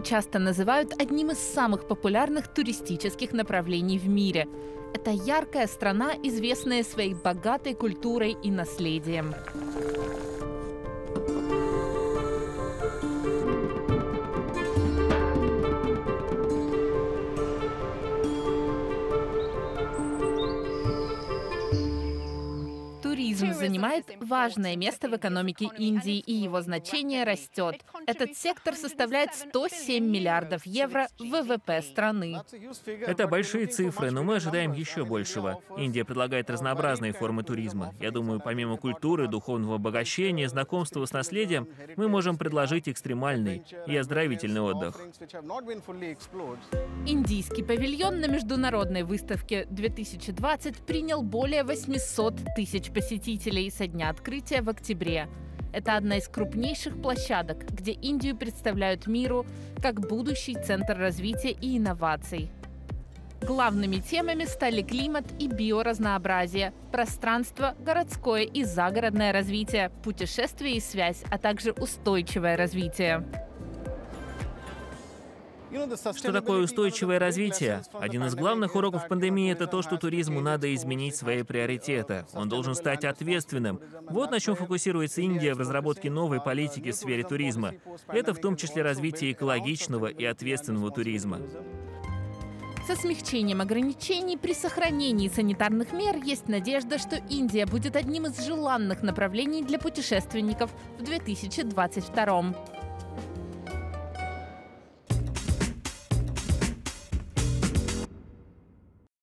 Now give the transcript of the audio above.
часто называют одним из самых популярных туристических направлений в мире. Это яркая страна, известная своей богатой культурой и наследием. Туризм занимает важное место в экономике Индии, и его значение растет. Этот сектор составляет 107 миллиардов евро ВВП страны. Это большие цифры, но мы ожидаем еще большего. Индия предлагает разнообразные формы туризма. Я думаю, помимо культуры, духовного обогащения, знакомства с наследием, мы можем предложить экстремальный и оздоровительный отдых. Индийский павильон на международной выставке 2020 принял более 800 тысяч посетителей со дня открытия в октябре. Это одна из крупнейших площадок, где Индию представляют миру как будущий центр развития и инноваций. Главными темами стали климат и биоразнообразие, пространство, городское и загородное развитие, путешествие и связь, а также устойчивое развитие. Что такое устойчивое развитие? Один из главных уроков пандемии — это то, что туризму надо изменить свои приоритеты. Он должен стать ответственным. Вот на чем фокусируется Индия в разработке новой политики в сфере туризма. Это в том числе развитие экологичного и ответственного туризма. Со смягчением ограничений при сохранении санитарных мер есть надежда, что Индия будет одним из желанных направлений для путешественников в 2022